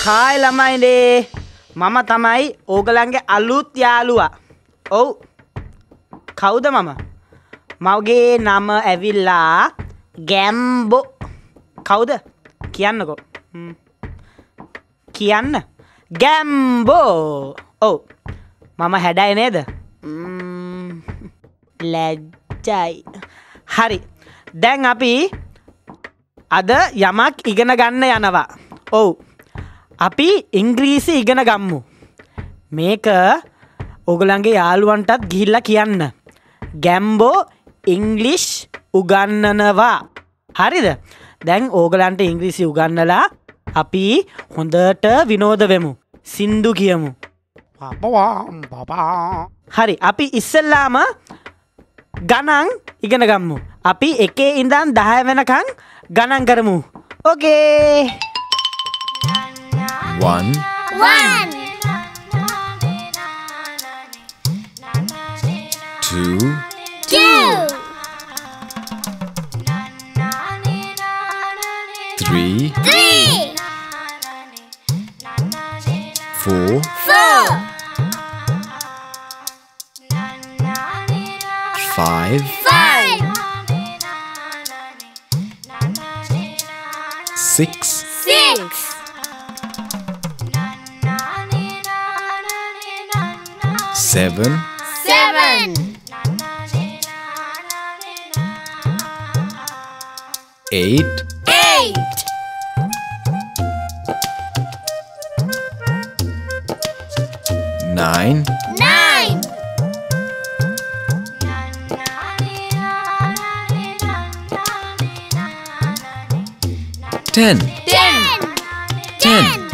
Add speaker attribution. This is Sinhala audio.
Speaker 1: හායි ළමයිනේ මම තමයි ඕගලන්ගේ අලුත් යාළුවා. ඔව්. කවුද මම? මගේ නම ඇවිල්ලා ගැම්බෝ. කවුද? කියන්නකෝ. හ්ම්. කියන්න. ගැම්බෝ. ඔව්. මම හැඩයි නේද? ම්ම්, ලැජ්ජයි. හරි. දැන් අපි අද යමක් ඉගෙන ගන්න යනවා. ඔව්. අපි ඉංග්‍රීසි ඉගෙන ගම්මු. මේක ඔගලන්ගේ යාළුවන්ටත් ගිහිල්ල කියන්න. ගැම්බෝ ඉංගලිෂ් උගන්නනවා. හරිද? දැන් ඕගලන්ට ඉංග්‍රීසි උගන්නලා අපි හොඳට විනෝද වෙමු. සින්දු කියමු. හරි අපි ඉස්සල්ලාම ගණන් ඉගෙන ගම්මු. අපි එකේ ඉඳන් දහය වෙනකං ගණන් කරමු. ඕකේ
Speaker 2: One,
Speaker 3: One,
Speaker 2: two,
Speaker 3: two,
Speaker 2: three,
Speaker 3: three,
Speaker 2: four,
Speaker 3: four,
Speaker 2: five,
Speaker 3: five,
Speaker 2: six,
Speaker 3: six,
Speaker 2: seven,
Speaker 3: seven,
Speaker 2: eight,
Speaker 3: eight,
Speaker 2: nine,
Speaker 3: nine,
Speaker 2: ten,
Speaker 3: ten,
Speaker 2: ten,